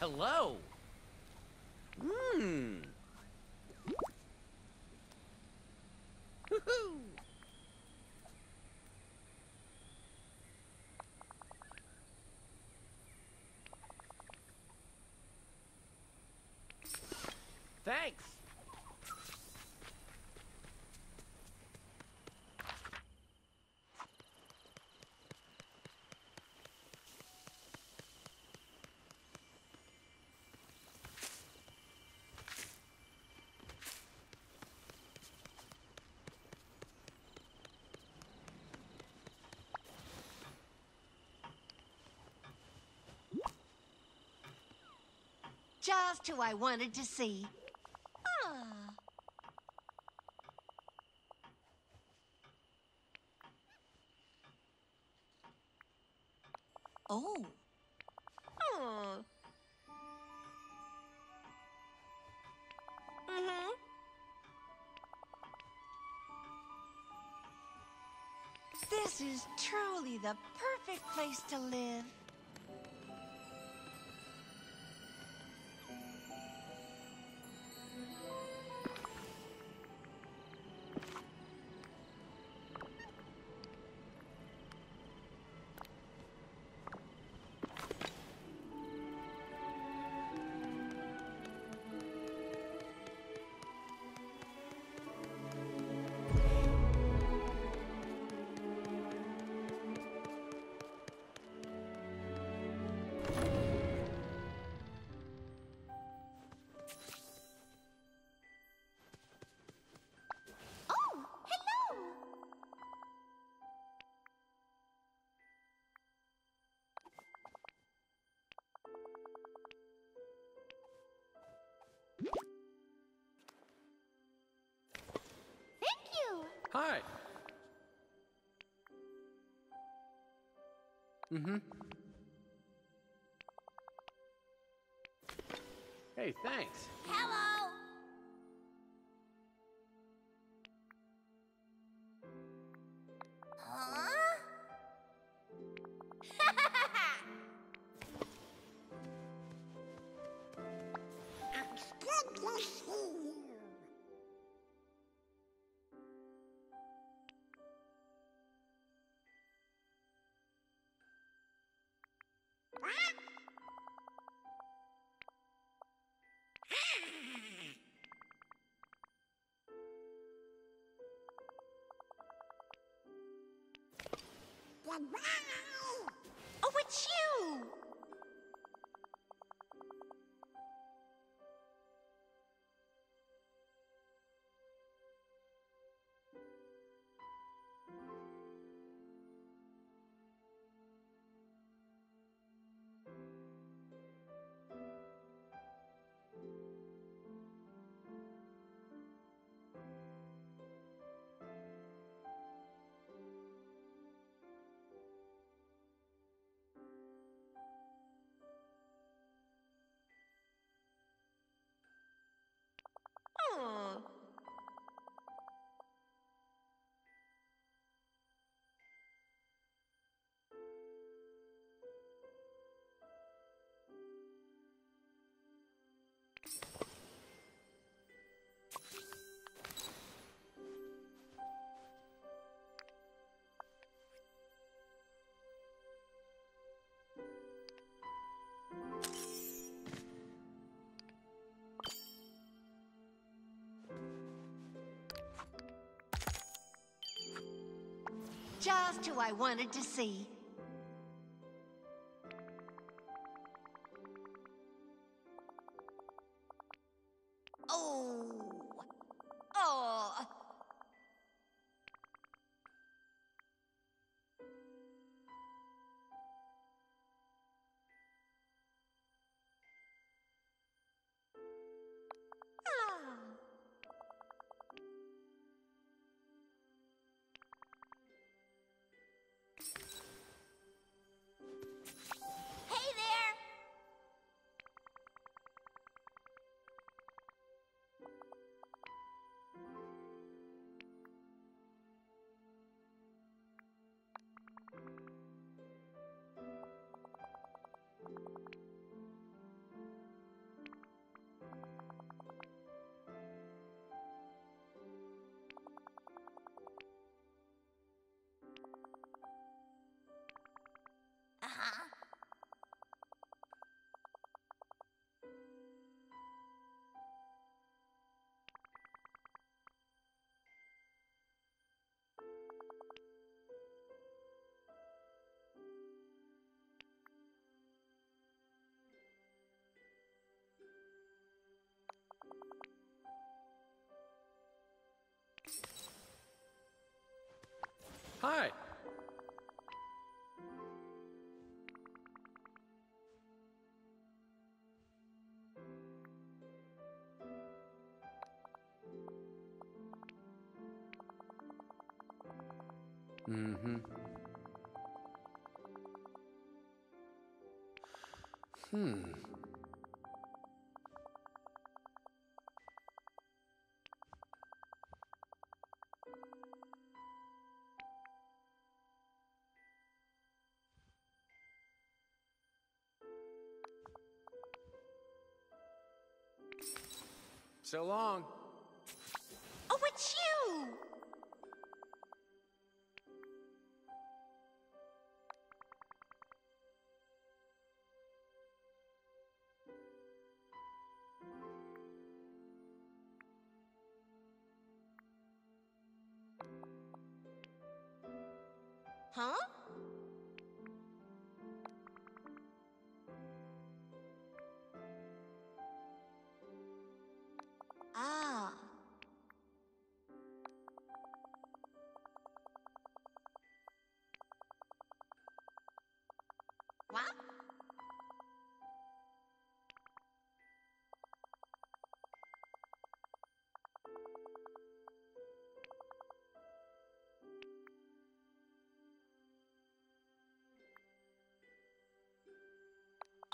Hello. Hmm. Woohoo! Thanks. Just who I wanted to see. Ah. Oh. Oh. Mm-hmm. This is truly the perfect place to live. Mm-hmm. Hey, thanks. Hello! Goodbye! Just who I wanted to see. Mm-hmm. Hmm. So long. Oh, it's you!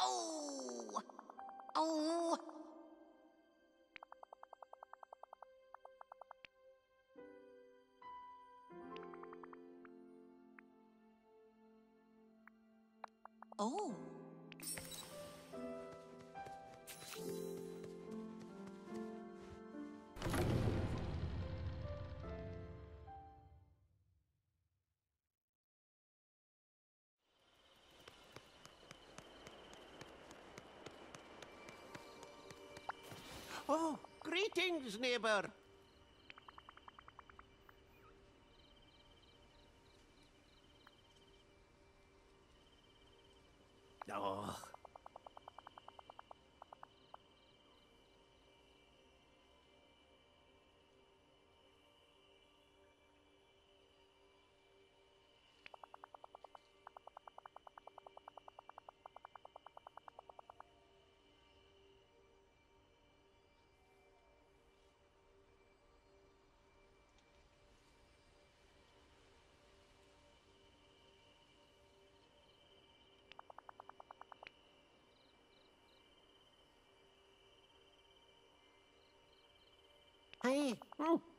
Oh. Oh. Oh. Oh, greetings, neighbor. Oh, hey. hmm.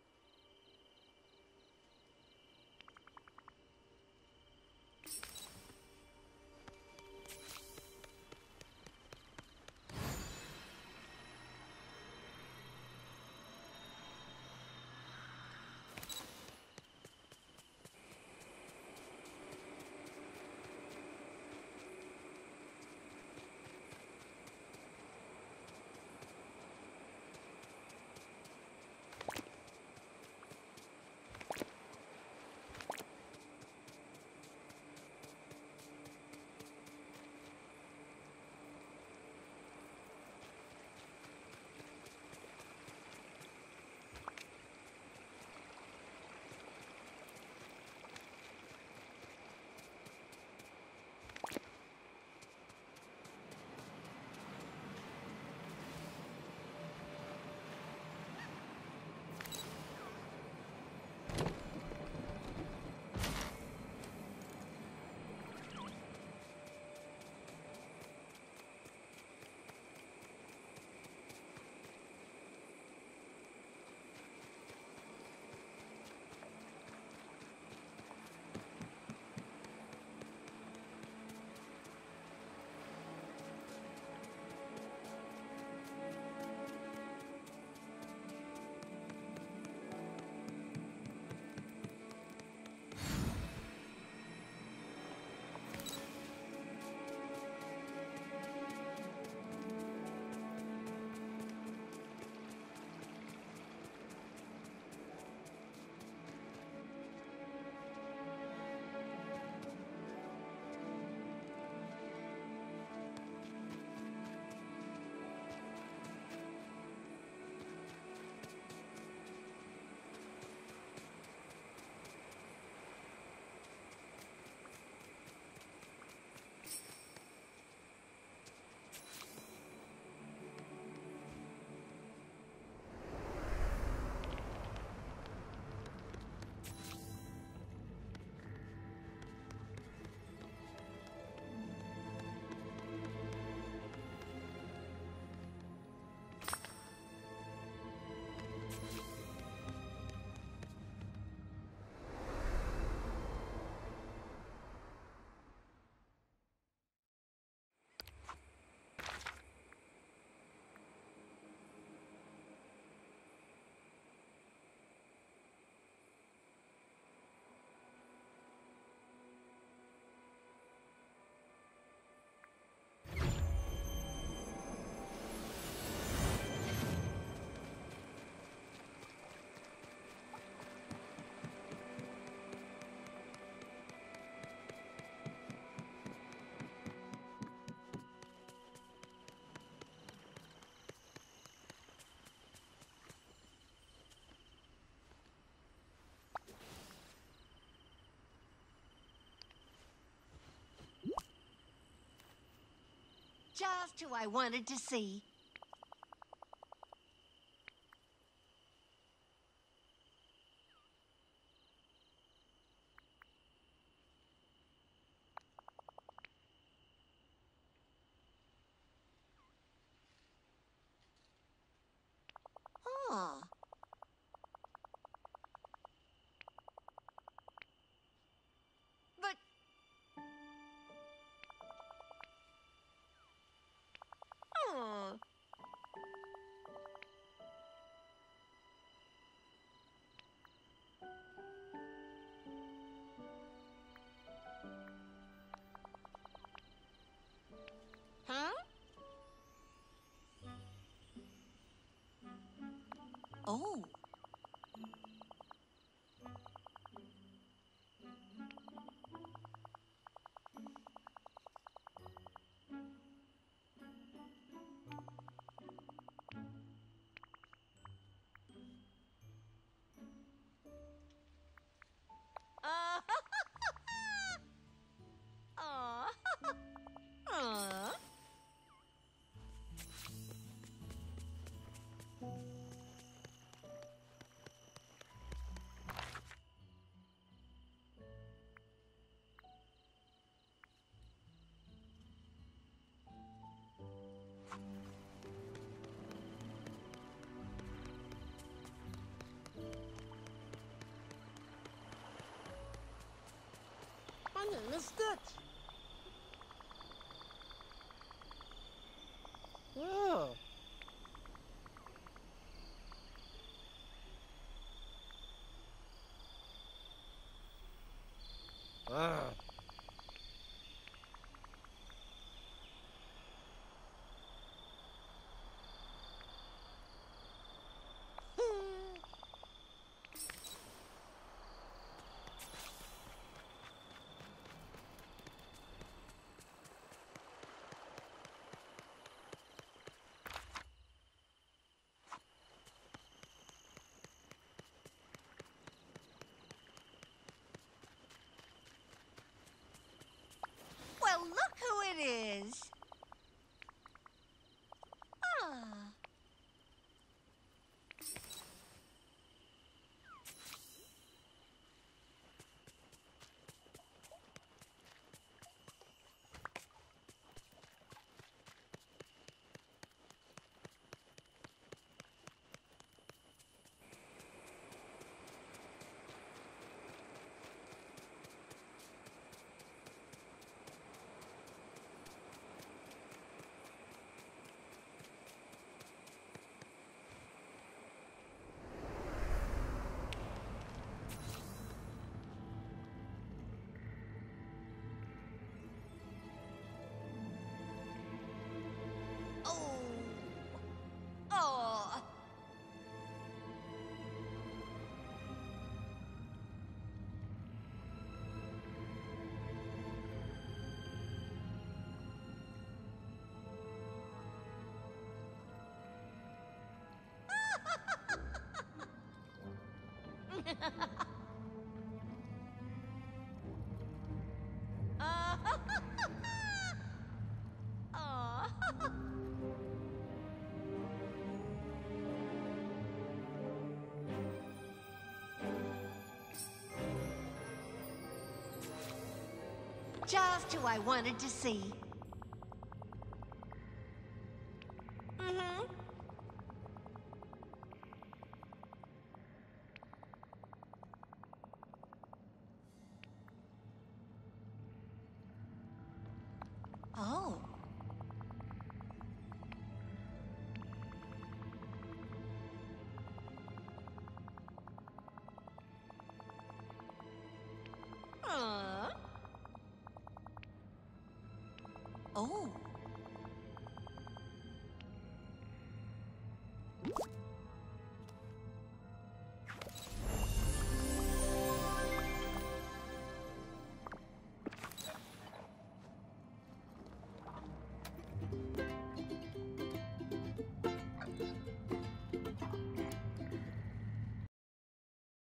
Just who I wanted to see. Oh. Name is Stitch. Ah. It is. Just who I wanted to see. Oh.